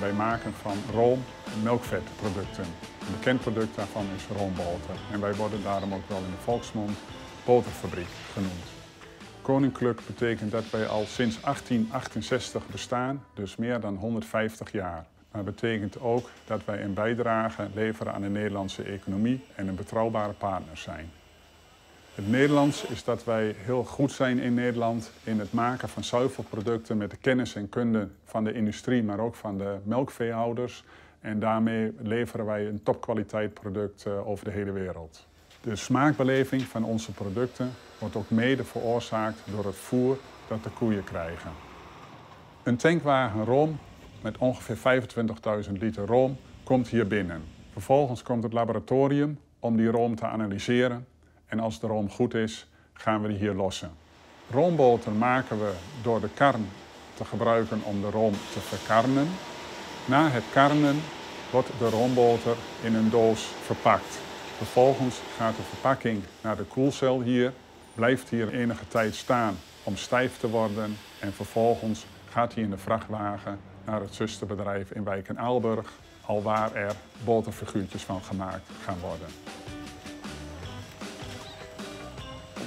Wij maken van room melkvetproducten. Een bekend product daarvan is roomboter. En wij worden daarom ook wel in de volksmond boterfabriek genoemd. Koninklijk betekent dat wij al sinds 1868 bestaan, dus meer dan 150 jaar. Maar betekent ook dat wij een bijdrage leveren aan de Nederlandse economie en een betrouwbare partner zijn. Het Nederlands is dat wij heel goed zijn in Nederland in het maken van zuivelproducten met de kennis en kunde van de industrie, maar ook van de melkveehouders. En daarmee leveren wij een topkwaliteit product eh, over de hele wereld. De smaakbeleving van onze producten wordt ook mede veroorzaakt door het voer dat de koeien krijgen. Een tankwagen room met ongeveer 25.000 liter room komt hier binnen. Vervolgens komt het laboratorium om die room te analyseren en als de room goed is, gaan we die hier lossen. Roomboter maken we door de karn te gebruiken om de room te verkarnen. Na het karnen wordt de roomboter in een doos verpakt. Vervolgens gaat de verpakking naar de koelcel hier, blijft hier enige tijd staan om stijf te worden en vervolgens gaat hij in de vrachtwagen naar het zusterbedrijf in Wijk en Aalburg, alwaar er boterfiguurtjes van gemaakt gaan worden.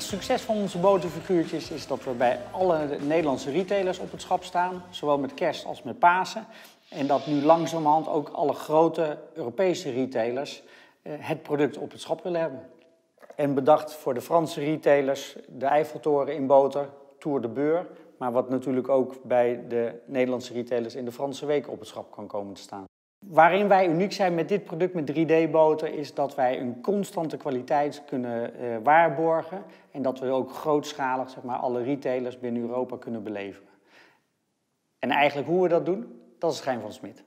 Succes van onze boterfiguurtjes is dat we bij alle Nederlandse retailers op het schap staan, zowel met kerst als met Pasen. En dat nu langzamerhand ook alle grote Europese retailers eh, het product op het schap willen hebben. En bedacht voor de Franse retailers de Eiffeltoren in boter, Tour de Beur. Maar wat natuurlijk ook bij de Nederlandse retailers in de Franse week op het schap kan komen te staan. Waarin wij uniek zijn met dit product met 3D-boter is dat wij een constante kwaliteit kunnen uh, waarborgen. En dat we ook grootschalig zeg maar, alle retailers binnen Europa kunnen beleveren. En eigenlijk hoe we dat doen, dat is geheim van Smit.